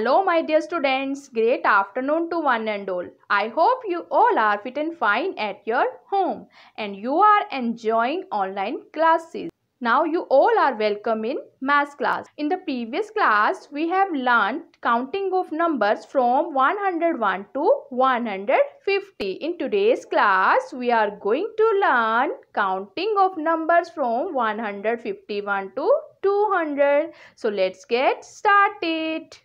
Hello my dear students, great afternoon to one and all. I hope you all are fit and fine at your home and you are enjoying online classes. Now you all are welcome in math class. In the previous class, we have learned counting of numbers from 101 to 150. In today's class, we are going to learn counting of numbers from 151 to 200. So let's get started.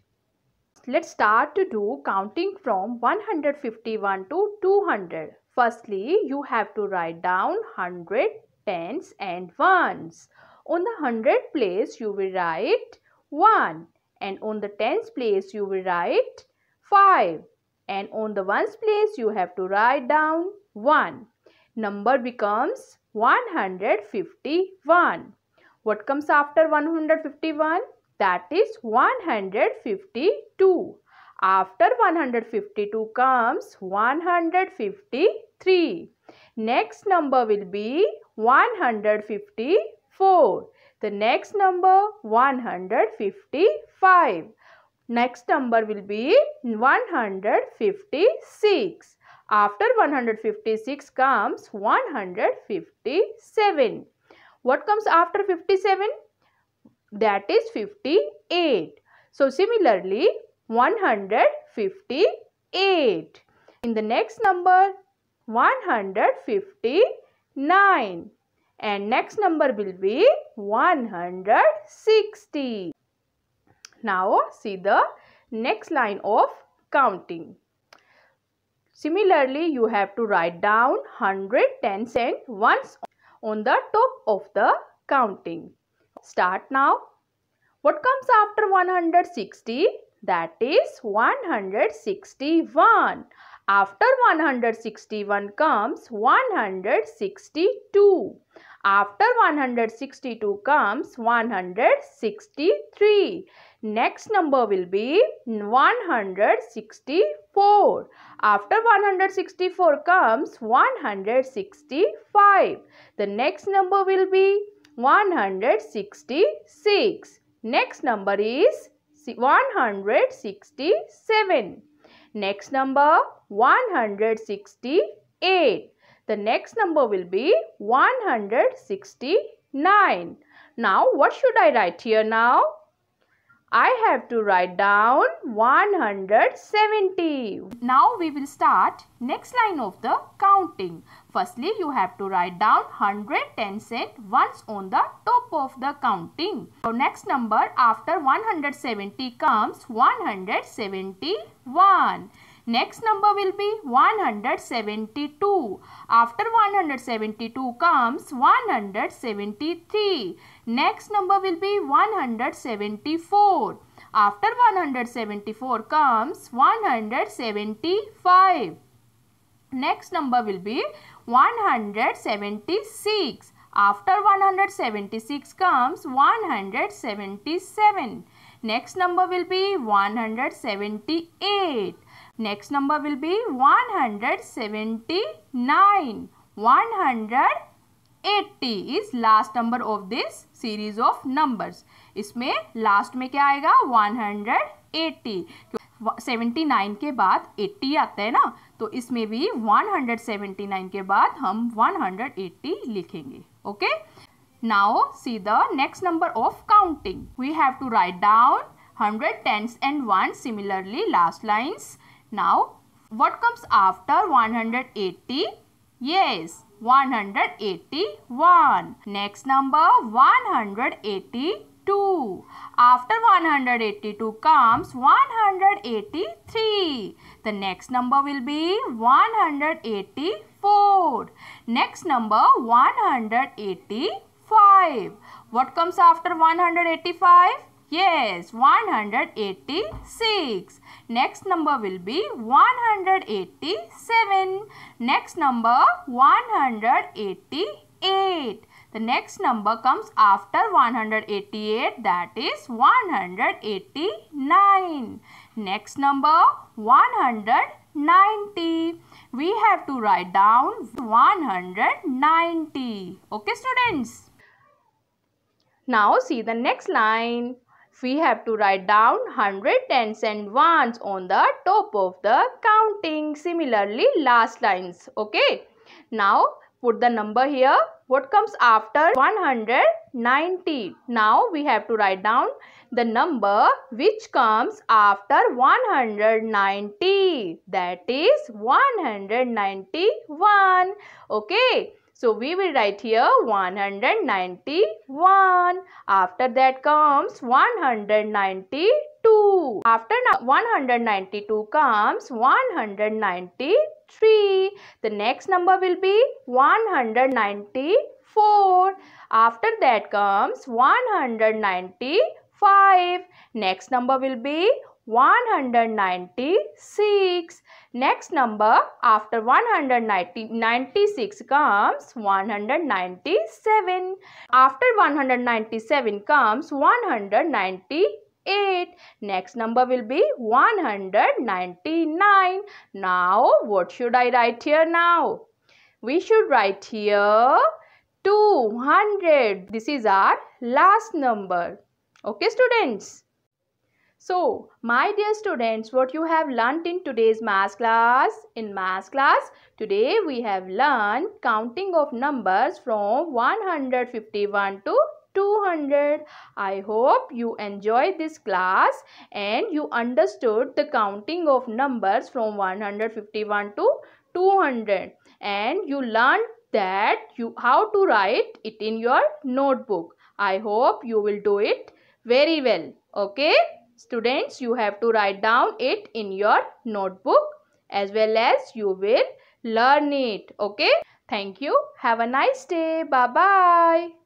Let's start to do counting from 151 to 200. Firstly, you have to write down 100 tens and ones. On the hundred place you will write 1 and on the tens place you will write 5 and on the ones place you have to write down 1. Number becomes 151. What comes after 151? That is 152. After 152 comes 153. Next number will be 154. The next number 155. Next number will be 156. After 156 comes 157. What comes after 57? That is 58. So similarly 158. In the next number 159 and next number will be 160. Now see the next line of counting. Similarly, you have to write down 100 tens and ones on the top of the counting. Start now. What comes after 160? That is 161. After 161 comes 162. After 162 comes 163. Next number will be 164. After 164 comes 165. The next number will be 166. Next number is 167. Next number 168. The next number will be 169. Now what should I write here now? I have to write down 170. Now we will start next line of the counting. Firstly, you have to write down 100 tens and ones on the top of the counting. So next number after 170 comes 171. Next number will be 172. After 172 comes 173. Next number will be 174. After 174 comes 175. Next number will be 176. After 176 comes 177. Next number will be 178. Next number will be 179. 180 is last number of this series of numbers. इसमें last में क्या आएगा 180. 79 के बाद 80 आता है ना तो इसमें भी 179 के बाद हम 180 लिखेंगे okay now see the next number of counting we have to write down 100 tens and ones similarly last lines Now, what comes after 180? Yes, 181. Next number 182. After 182 comes 183. The next number will be 184. Next number 185. What comes after 185? Yes, 186. Next number will be 187. Next number 188. The next number comes after 188 that is 189. Next number 190. We have to write down 190. Okay students? Now see the next line. We have to write down 100 tens and ones on the top of the counting. Similarly, last lines. Okay. Now, put the number here. What comes after 190? Now, we have to write down the number which comes after 190. That is 191. Okay. So we will write here 191. After that comes 192. After 192 comes 193. The next number will be 194. After that comes 195. Next number will be 196. Next number after 196 comes 197. After 197 comes 198. Next number will be 199. Now what should I write here now? We should write here 200. This is our last number. Okay students. So, my dear students, what you have learnt in today's math class? In math class, today we have learned counting of numbers from 151 to 200. I hope you enjoyed this class and you understood the counting of numbers from 151 to 200 and you learned that you how to write it in your notebook. I hope you will do it very well. Okay. Students, you have to write down it in your notebook as well as you will learn it. Okay. Thank you. Have a nice day. Bye-bye.